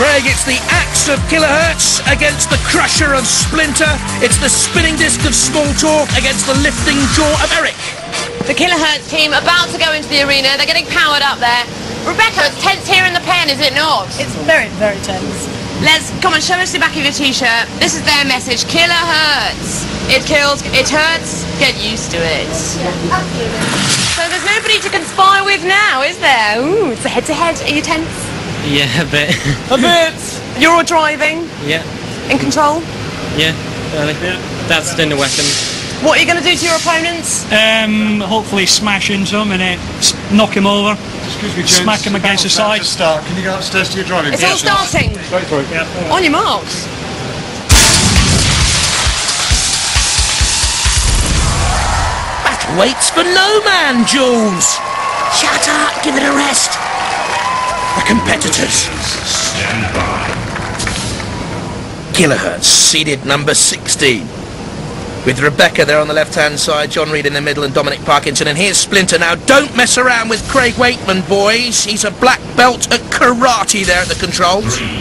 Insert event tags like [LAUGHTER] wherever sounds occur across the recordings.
Craig, it's the axe of killerhurtz against the crusher of Splinter. It's the spinning disc of Small Talk against the lifting jaw of Eric. The Killerhurtz team about to go into the arena. They're getting powered up there. Rebecca, it's tense here in the pen, is it not? It's very, very tense. Les, come on, show us the back of your t-shirt. This is their message. Killerhurtz. It kills, it hurts, get used to it. So there's nobody to conspire with now, is there? Ooh, it's a head-to-head. Are you tense? Yeah, a bit. A bit. [LAUGHS] You're all driving, yeah, in control. yeah. Early. That's in the weapon. What are you going to do to your opponents? Um, hopefully smash into them and uh, knock him over. Excuse me, James. Smack him against the side. Start. Can you go upstairs to your driving? It's all starting. Straight through. On your marks. Battle waits for no man, Jules. Shut up, give it a rest. The competitors. Stand by. Killerhurtz, seeded number 16. With Rebecca there on the left-hand side, John Reed in the middle and Dominic Parkinson. And here's Splinter now. Don't mess around with Craig Waitman, boys. He's a black belt at karate there at the controls. He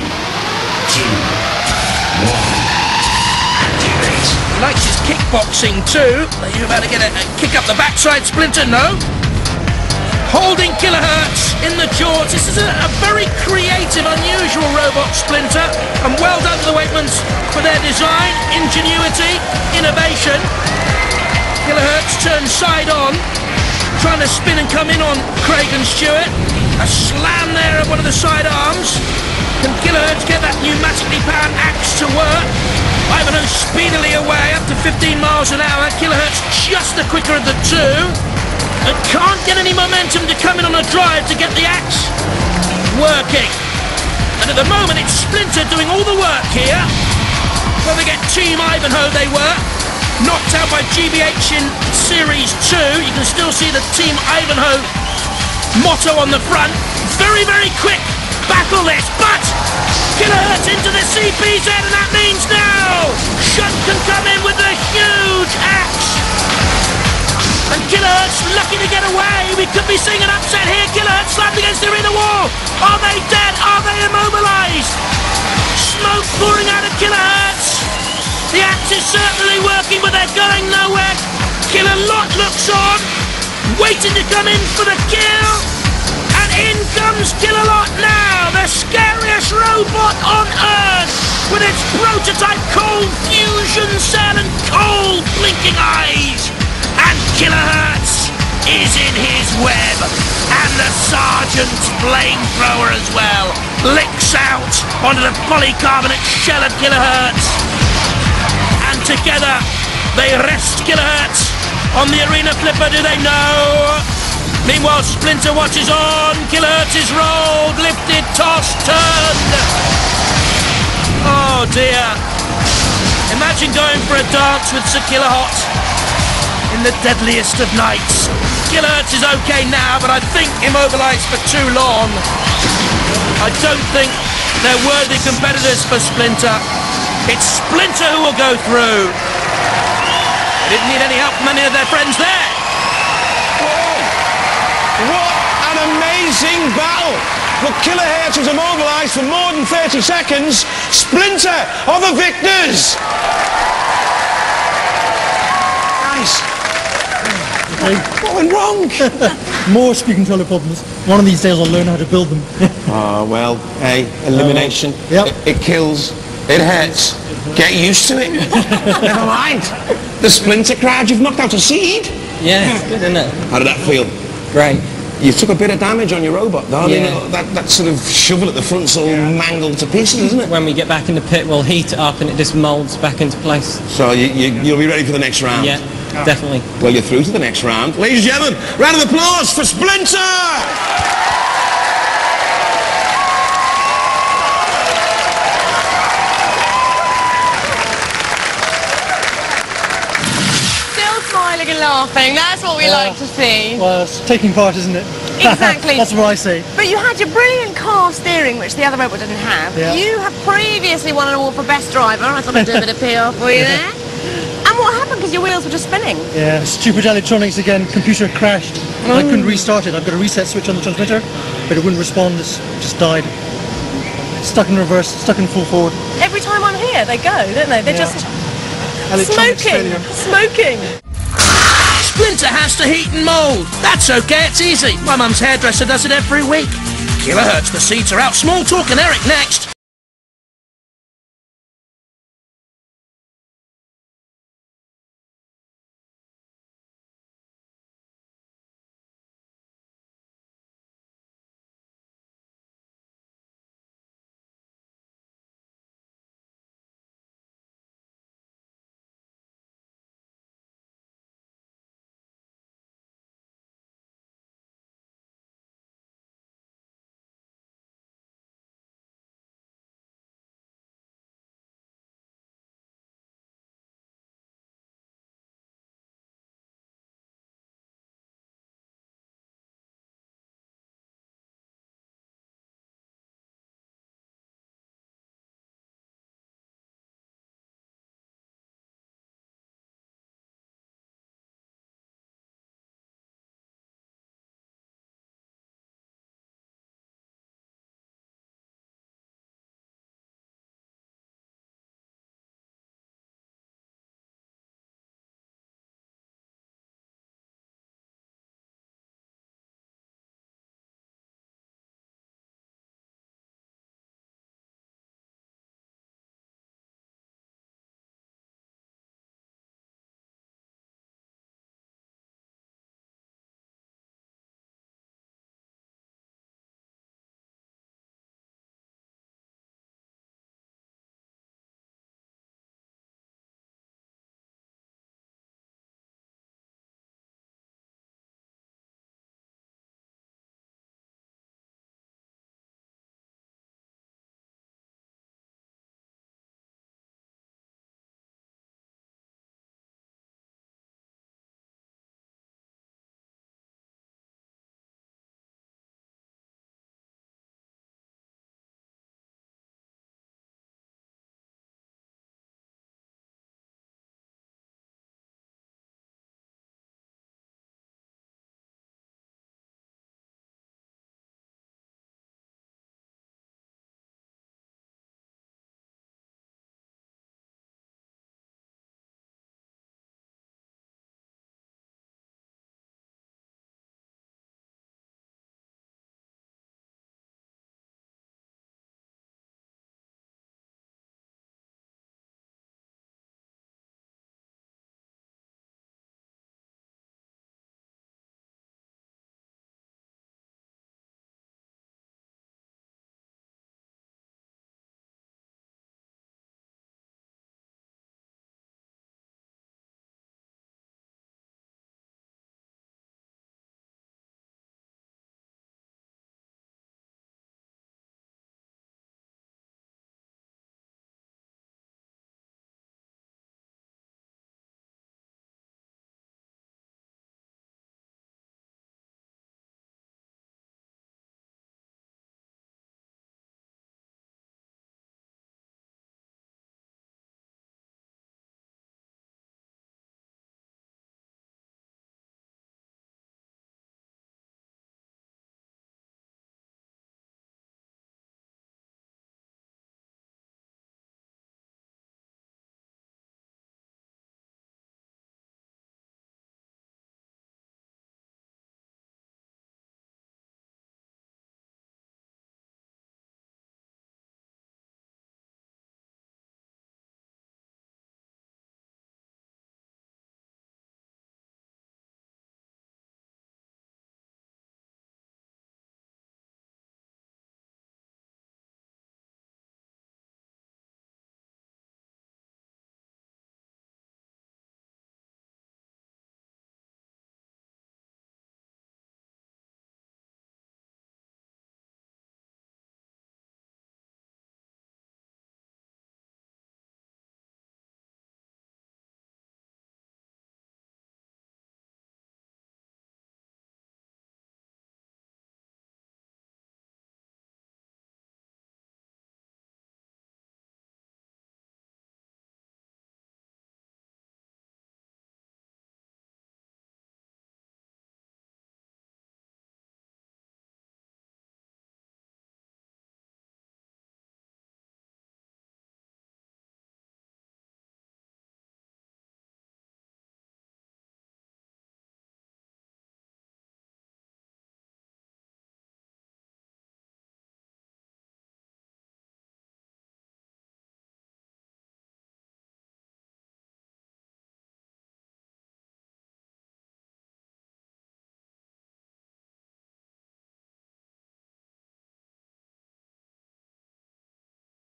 Likes his kickboxing too. Are you about to get a, a kick up the backside, Splinter? No. Holding killerhurtz in the jaws. This is a, a very creative, unusual robot, Splinter. And well done to the Waitmans for their design, ingenuity, innovation. Killerhurtz turns side on, trying to spin and come in on Craig and Stewart. A slam there of one of the side arms. Can Killerhurtz get that pneumatically powered axe to work? Ivanhoe speedily away up to 15 miles an hour. Killerhurtz just the quicker of the two. And can't get any momentum to come in on a drive to get the axe working. And at the moment it's Splinter doing all the work here. Well, they get Team Ivanhoe, they were. Knocked out by GBH in Series 2. You can still see the Team Ivanhoe motto on the front. Very, very quick battle this, but Killerhurtz into the CPZ, and that means Are they dead? Are they immobilized? Smoke pouring out of Killerhurtz. The axe is certainly working, but they're going nowhere. Killer Lot looks on, waiting to come in for the kill. And in comes Killalot now, the scariest robot on Earth, with its prototype cold fusion cell and cold blinking eyes. And Killerhurtz is in his web, and the sergeant's flamethrower as well licks out onto the polycarbonate shell of Killerhurtz. And together they rest Killerhurtz on the arena flipper, do they know? Meanwhile, Splinter watches on. Killerhurtz is rolled, lifted, tossed, turned. Oh dear. Imagine going for a dance with Sir Killalot in the deadliest of nights. Killerhurtz is okay now, but I think immobilized for too long. I don't think they're worthy competitors for Splinter. It's Splinter who will go through. They didn't need any help from any of their friends there. What an amazing battle! Look, Killerhurtz was immobilised for more than 30 seconds. Splinter are the victors! [LAUGHS] what went wrong? [LAUGHS] More speaking controller problems. One of these days I'll learn how to build them. Oh, [LAUGHS] well, hey, elimination. Yep. It, it kills. It hurts. Get used to it. Never mind. The Splinter crowd, you've knocked out a seed. Yeah, it's good, isn't it? How did that feel? Great. You took a bit of damage on your robot, though. I mean, Yeah. that, that sort of shovel at the front's all mangled to pieces, isn't it? When we get back in the pit, we'll heat it up and it just moulds back into place. So you, you, you'll be ready for the next round? Yeah, definitely. Well, you're through to the next round. Ladies and gentlemen, round of applause for Splinter! Still smiling and laughing. That's what we like to see. Well, it's taking part, isn't it? [LAUGHS] Exactly. That's what I see. But you had your brilliant car steering, which the other robot didn't have. Yeah. You have previously won an award for best driver. I thought I'd do a bit of PR for you there. [LAUGHS] And what happened? Because your wheels were just spinning. Yeah, stupid electronics again. Computer crashed. And I couldn't mm. restart it. I've got a reset switch on the transmitter, but it wouldn't respond. It just died. stuck in reverse, stuck in full forward. Every time I'm here, they go, don't they? They're Yeah. just smoking, failure. smoking. Splinter has to heat and mould. That's okay, it's easy. My mum's hairdresser does it every week. Killerhurtz, the seeds are out. Small talk and Eric next.